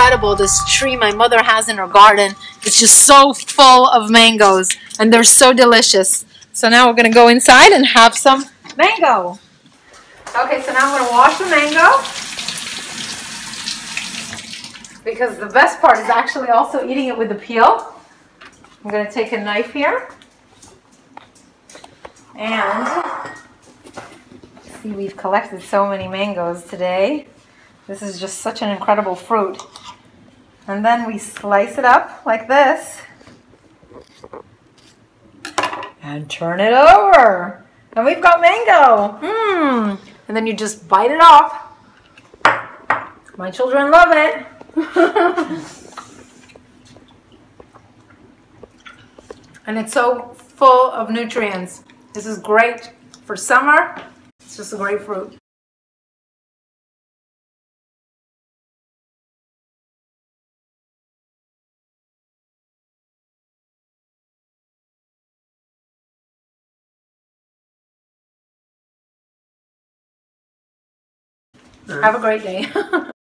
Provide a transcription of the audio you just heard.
incredible. This tree my mother has in her garden. It's just so full of mangoes and they're so delicious. So now we're gonna go inside and have some mango. Okay, so now I'm gonna wash the mango because the best part is actually also eating it with the peel. I'm gonna take a knife here and see we've collected so many mangoes today. This is just such an incredible fruit. And then we slice it up like this and turn it over. And we've got mango. Mmm. And then you just bite it off. My children love it. and it's so full of nutrients. This is great for summer. It's just a great fruit. Have a great day.